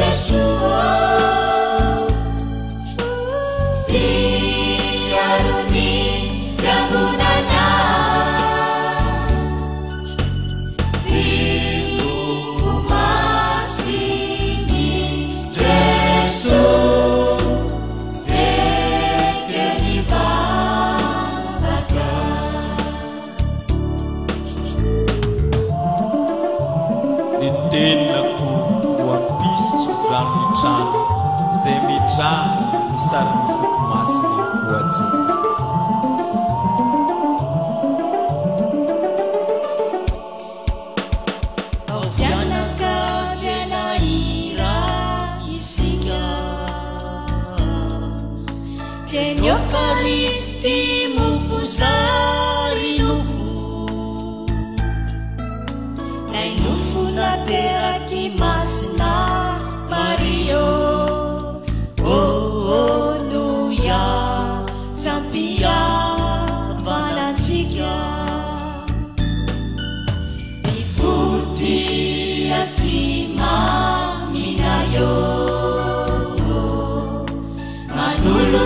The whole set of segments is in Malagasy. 结束。ja sarnufu masi uai aotiaanakavianaira isiga tenyokaristimufu ja inufu nainufu naterakia ifuti asima minayo manulu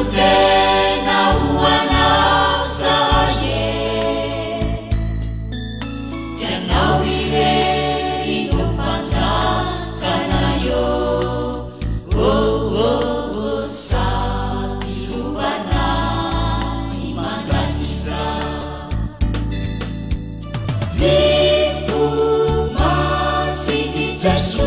just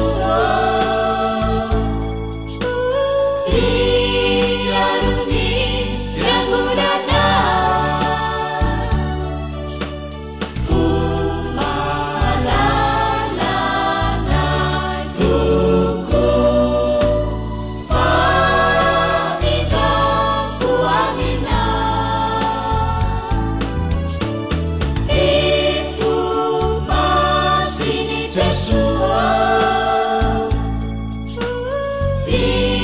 Filho.